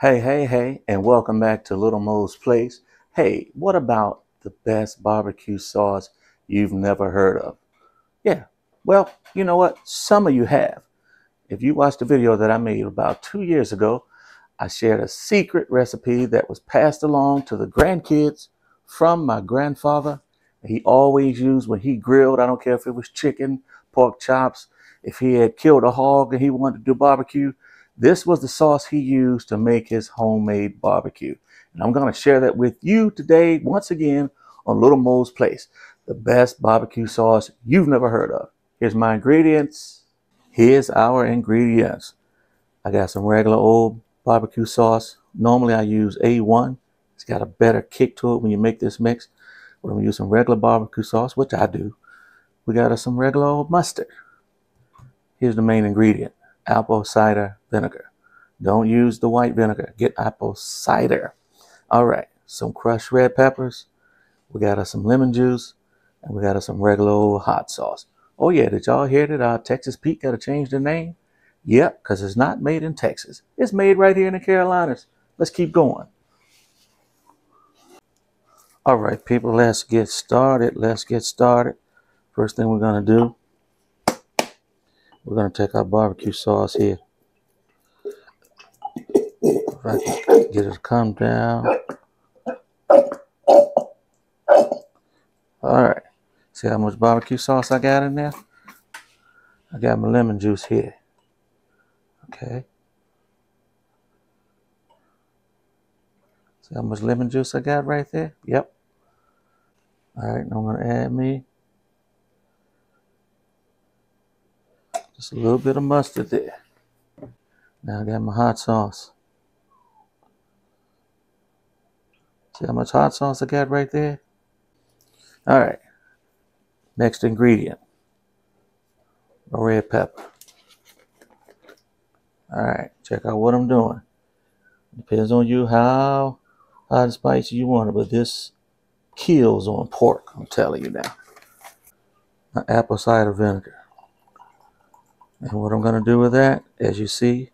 Hey, hey, hey, and welcome back to Little Moz Place. Hey, what about the best barbecue sauce you've never heard of? Yeah, well, you know what? Some of you have. If you watched the video that I made about two years ago, I shared a secret recipe that was passed along to the grandkids from my grandfather. He always used when he grilled, I don't care if it was chicken, pork chops, if he had killed a hog and he wanted to do barbecue, this was the sauce he used to make his homemade barbecue. And I'm going to share that with you today, once again, on Little Moz Place, the best barbecue sauce you've never heard of. Here's my ingredients. Here's our ingredients. I got some regular old barbecue sauce. Normally I use A1. It's got a better kick to it when you make this mix. We're going to use some regular barbecue sauce, which I do. We got some regular old mustard. Here's the main ingredient, apple cider vinegar. Don't use the white vinegar. Get apple cider. All right, some crushed red peppers. We got us some lemon juice. And we got us some regular old hot sauce. Oh yeah, did y'all hear that our Texas Pete got to change the name? Yep, because it's not made in Texas. It's made right here in the Carolinas. Let's keep going. All right, people, let's get started. Let's get started. First thing we're going to do we're going to take our barbecue sauce here. Can get it to come down. All right. See how much barbecue sauce I got in there? I got my lemon juice here. Okay. See how much lemon juice I got right there? Yep. All right, now I'm going to add me Just a little bit of mustard there. Now I got my hot sauce. See how much hot sauce I got right there? All right. Next ingredient. A red pepper. All right. Check out what I'm doing. Depends on you how hot and spicy you want it, but this kills on pork. I'm telling you now. Apple cider vinegar. And what I'm going to do with that, as you see,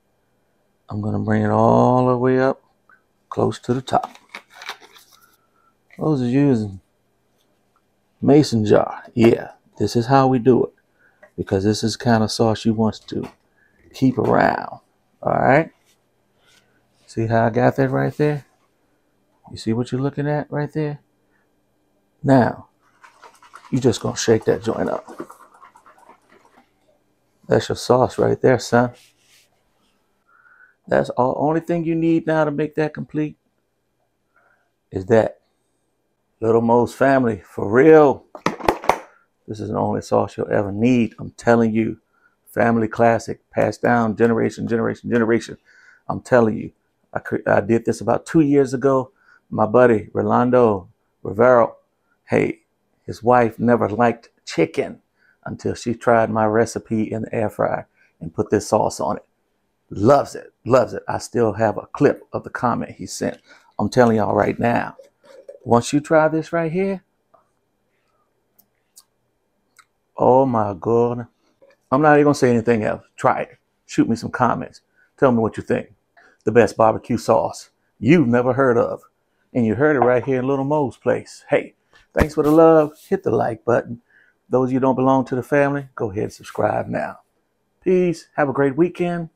I'm going to bring it all the way up close to the top. Those are using mason jar. Yeah, this is how we do it. Because this is kind of sauce you want to keep around. All right. See how I got that right there? You see what you're looking at right there? Now, you just going to shake that joint up. That's your sauce right there, son. That's all only thing you need now to make that complete is that. Little Moz family, for real. This is the only sauce you'll ever need. I'm telling you. Family classic, passed down generation, generation, generation. I'm telling you. I, I did this about two years ago. My buddy, Rolando Rivero, hey, his wife never liked chicken until she tried my recipe in the air fryer and put this sauce on it. Loves it, loves it. I still have a clip of the comment he sent. I'm telling y'all right now, once you try this right here, oh my God. I'm not even gonna say anything else. Try it. Shoot me some comments. Tell me what you think. The best barbecue sauce you've never heard of. And you heard it right here in Little Moz place. Hey, thanks for the love. Hit the like button. Those of you don't belong to the family, go ahead and subscribe now. Peace. Have a great weekend.